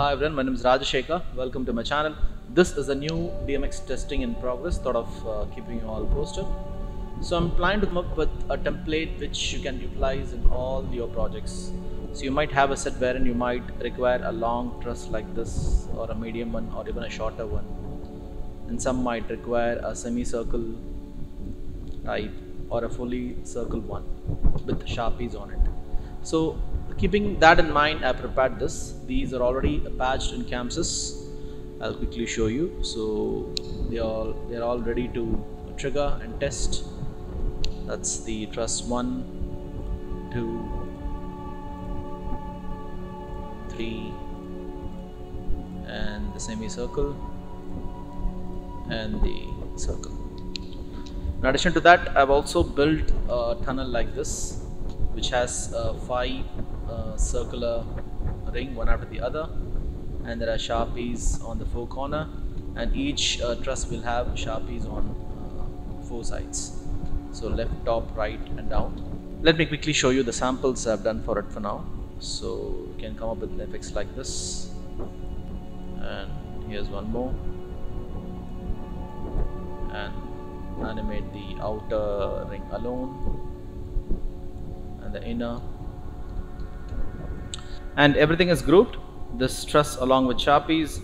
Hi everyone, my name is Rajashekar. Welcome to my channel. This is a new DMX testing in progress. Thought of uh, keeping you all posted. So I'm planning to come up with a template which you can utilize in all your projects. So you might have a set wherein you might require a long truss like this, or a medium one, or even a shorter one. And some might require a semicircle type or a fully circle one with sharpies on it. So keeping that in mind, I prepared this. These are already patched in ChamSys. I'll quickly show you. So they all they're all ready to trigger and test. That's the truss one, two, three, and the semicircle and the circle. In addition to that, I've also built a tunnel like this, which has uh, five uh, circular ring one after the other, and there are sharpies on the four corner, and each uh, truss will have sharpies on uh, four sides. So left, top, right, and down. Let me quickly show you the samples I've done for it for now. So you can come up with effects like this, and here's one more, and animate the outer ring alone and the inner and everything is grouped. This truss along with sharpies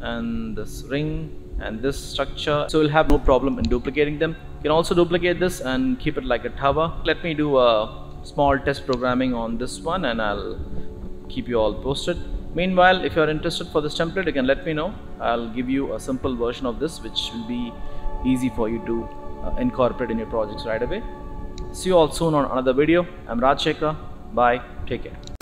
and this ring and this structure. So we'll have no problem in duplicating them. You can also duplicate this and keep it like a tower. Let me do a small test programming on this one and I'll keep you all posted. Meanwhile if you're interested for this template you can let me know. I'll give you a simple version of this which will be easy for you to uh, incorporate in your projects right away. See you all soon on another video. I'm Raj Shekhar. bye. Take care